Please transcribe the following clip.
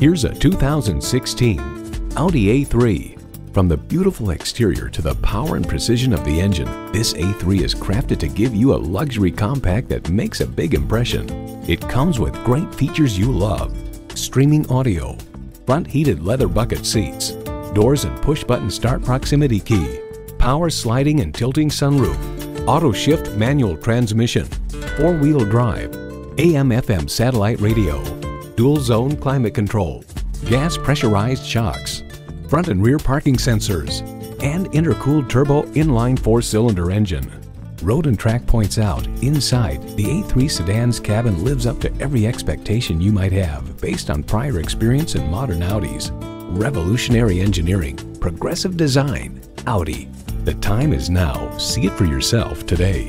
Here's a 2016 Audi A3. From the beautiful exterior to the power and precision of the engine, this A3 is crafted to give you a luxury compact that makes a big impression. It comes with great features you love. Streaming audio, front heated leather bucket seats, doors and push button start proximity key, power sliding and tilting sunroof, auto shift manual transmission, four wheel drive, AM FM satellite radio, dual zone climate control, gas pressurized shocks, front and rear parking sensors, and intercooled turbo inline four-cylinder engine. Road and Track points out, inside, the A3 sedan's cabin lives up to every expectation you might have based on prior experience in modern Audis. Revolutionary engineering, progressive design, Audi. The time is now. See it for yourself today.